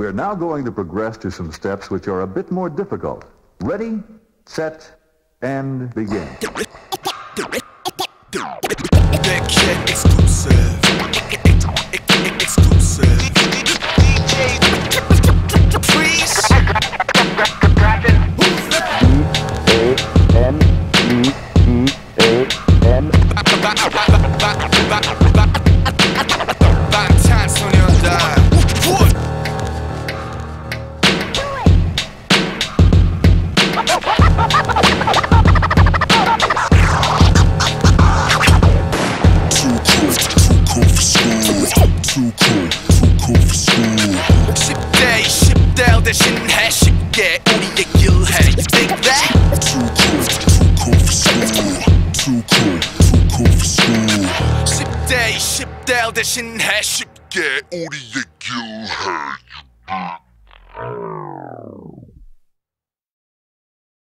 We are now going to progress to some steps which are a bit more difficult. Ready, set, and begin. 해 우리의 길해 You think that? Too cool, too cool for school. Too cool, too cool for school. 10대 20대 대신해 쉽게 우리의 길해